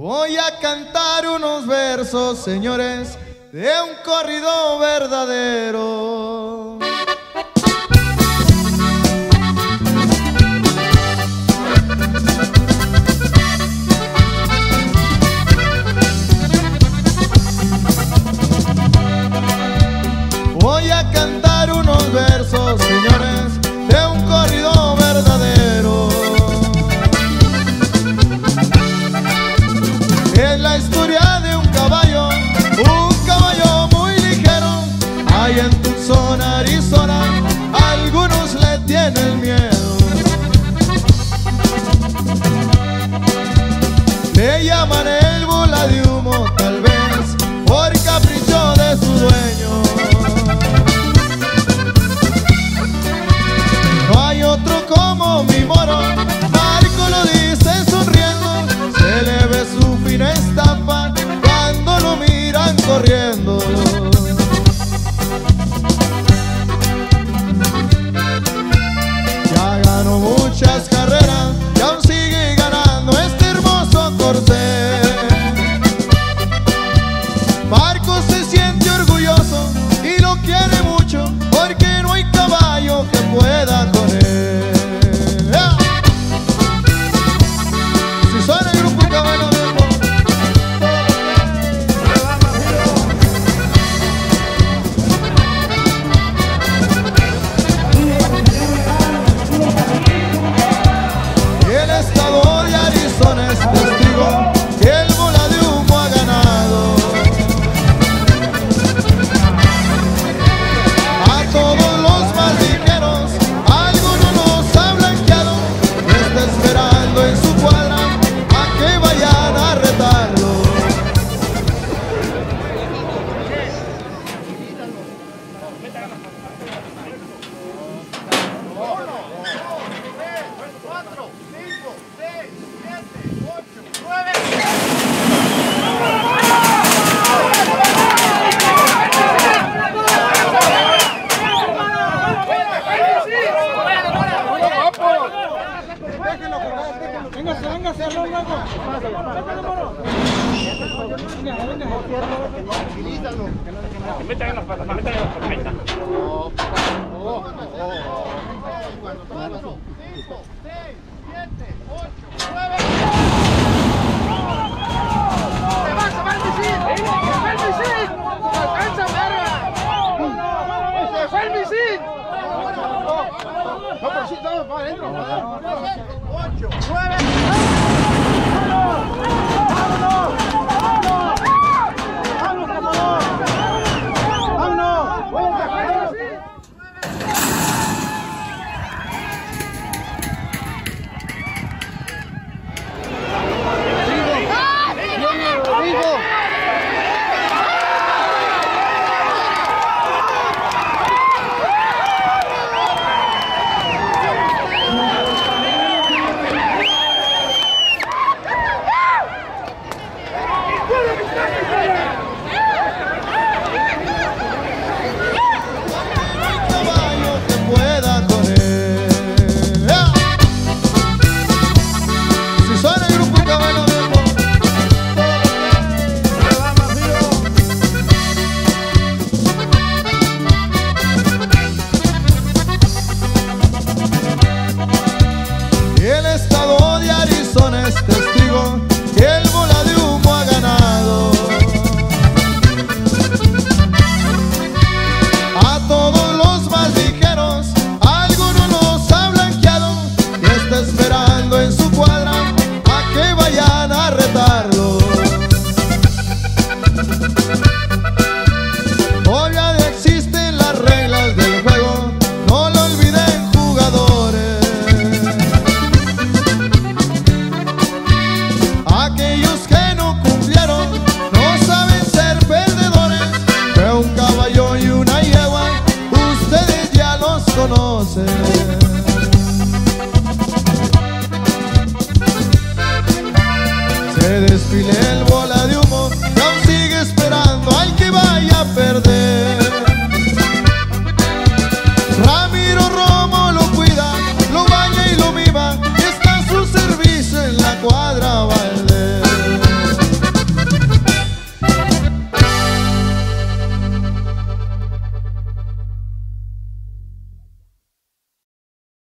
Voy a cantar unos versos, señores, de un corrido verdadero. corriendo. corazones. venga, cerró luego. Véngale, moro. Véngale, véngale. Tranquilízalo. Que metan en las patas, que metan en las patas. Venga. 5, 6, 7, 8, 9. ¡Se va, se va el misil! ¡Se va el misil! ¡Se alcanza, el misil! No, pero sí, para adentro. 8, 9.